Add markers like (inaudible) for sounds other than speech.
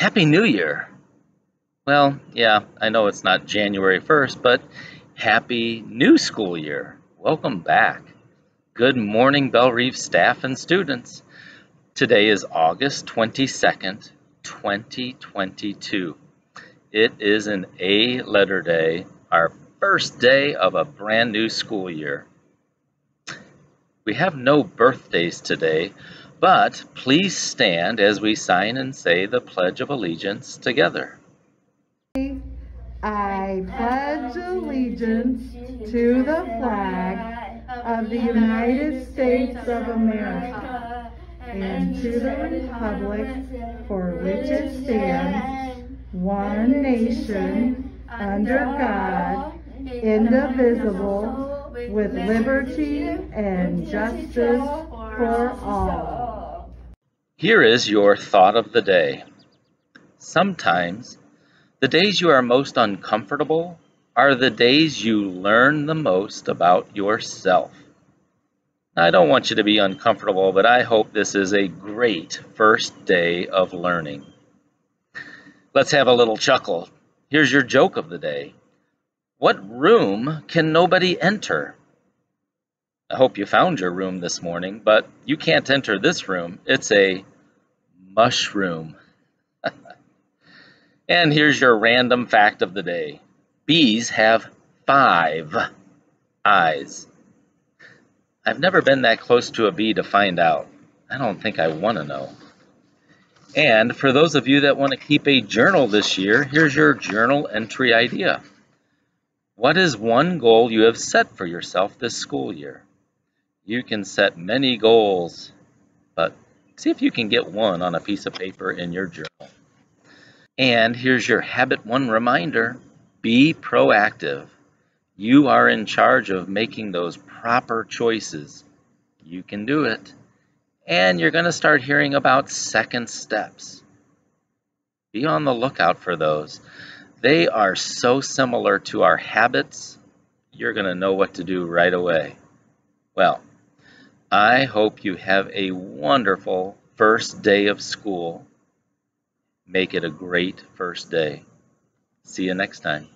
Happy New Year! Well, yeah, I know it's not January 1st, but Happy New School Year! Welcome back. Good morning, Bellerive staff and students. Today is August 22nd, 2022. It is an A letter day, our first day of a brand new school year. We have no birthdays today, but please stand as we sign and say the Pledge of Allegiance together. I pledge allegiance to the flag of the United States of America and to the republic for which it stands, one nation, under God, indivisible, with liberty and justice for all. Here is your thought of the day. Sometimes the days you are most uncomfortable are the days you learn the most about yourself. I don't want you to be uncomfortable, but I hope this is a great first day of learning. Let's have a little chuckle. Here's your joke of the day. What room can nobody enter? I hope you found your room this morning, but you can't enter this room. It's a mushroom. (laughs) and here's your random fact of the day. Bees have five eyes. I've never been that close to a bee to find out. I don't think I want to know. And for those of you that want to keep a journal this year, here's your journal entry idea. What is one goal you have set for yourself this school year? You can set many goals, but see if you can get one on a piece of paper in your journal. And here's your habit one reminder be proactive. You are in charge of making those proper choices. You can do it. And you're going to start hearing about second steps. Be on the lookout for those. They are so similar to our habits, you're going to know what to do right away. Well, I hope you have a wonderful first day of school. Make it a great first day. See you next time.